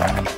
Bye.